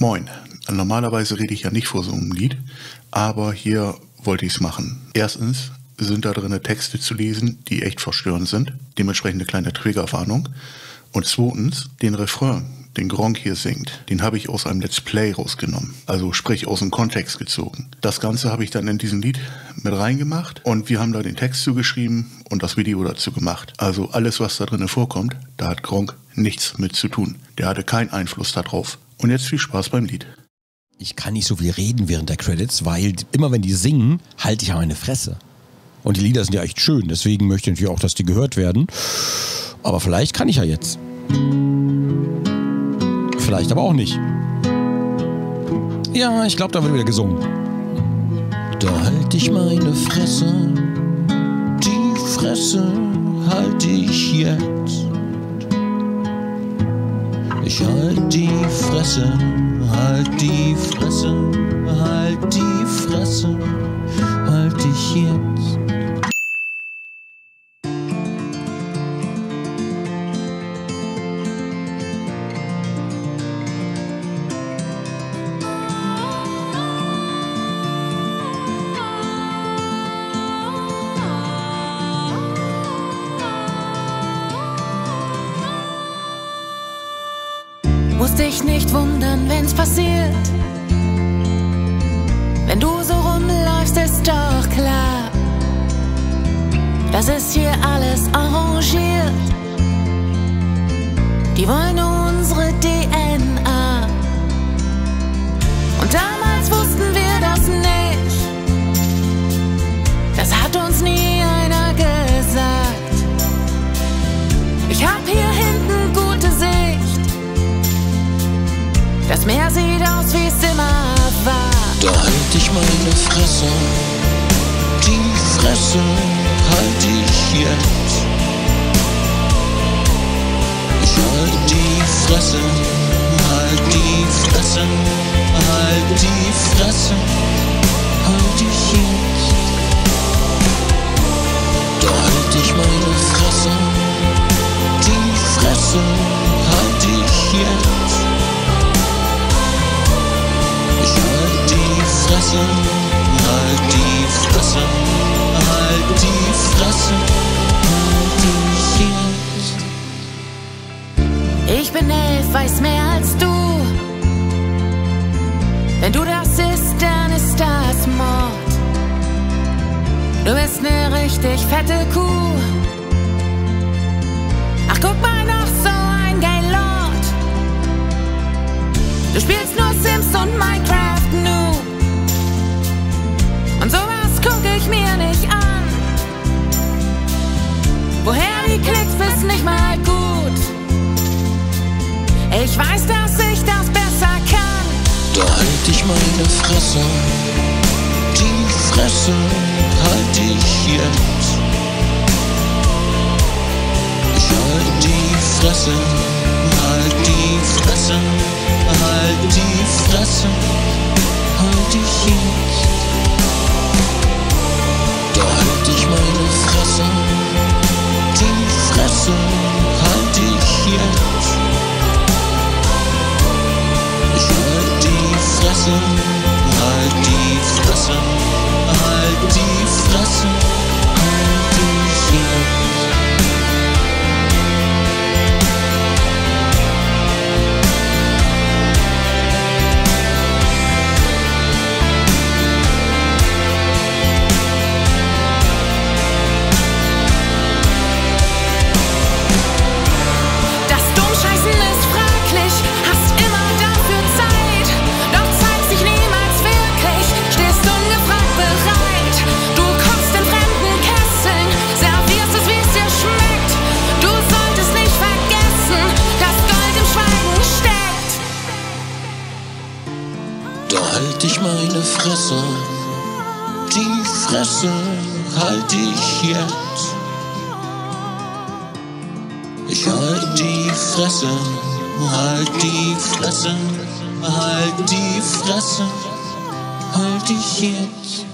Moin. Normalerweise rede ich ja nicht vor so einem Lied, aber hier wollte ich es machen. Erstens sind da drin Texte zu lesen, die echt verstörend sind, dementsprechend eine kleine Triggerwarnung. Und zweitens, den Refrain, den Gronk hier singt, den habe ich aus einem Let's Play rausgenommen. Also sprich aus dem Kontext gezogen. Das Ganze habe ich dann in diesem Lied mit reingemacht und wir haben da den Text zugeschrieben und das Video dazu gemacht. Also alles, was da drin vorkommt, da hat Gronk nichts mit zu tun. Der hatte keinen Einfluss darauf. Und jetzt viel Spaß beim Lied. Ich kann nicht so viel reden während der Credits, weil immer wenn die singen, halte ich meine Fresse. Und die Lieder sind ja echt schön, deswegen möchte ich natürlich auch, dass die gehört werden. Aber vielleicht kann ich ja jetzt. Vielleicht aber auch nicht. Ja, ich glaube, da wird wieder gesungen. Da halte ich meine Fresse, die Fresse halte ich jetzt. Ich halt die Fresse, halt die Fresse, halt die Fresse, halt ich jetzt. Muss dich nicht wundern, wenn's passiert. Wenn du so rumläufst, ist doch klar. Das ist hier alles arrangiert. Die wollen unsere DNA. Das Meer sieht aus, wie es immer war. Da halt ich meine Fresse, die Fresse halt ich jetzt. Ich halt die Fresse, halt die Fresse, halt die Fresse, halt ich jetzt. Fresse, halt die Fresse, halt die Fresse, halt ich jetzt. Ich bin elf, weiß mehr als du. Wenn du das isst, dann ist das Mord. Du bist ne richtig fette Kuh. Ach, guck mal, noch so ein Gaylord. Du spielst nur Sims und Minecraft ich mir nicht an. Woher die Klicks ist nicht mal gut. Ich weiß, dass ich das besser kann. Da halt ich meine Fresse, die Fresse halt ich jetzt. Ich halt die Fresse, halt Fresse, Fresse, die Fresse halt ich jetzt. Ich halt die Fresse, halt die Fresse, halt die Fresse, halt ich jetzt.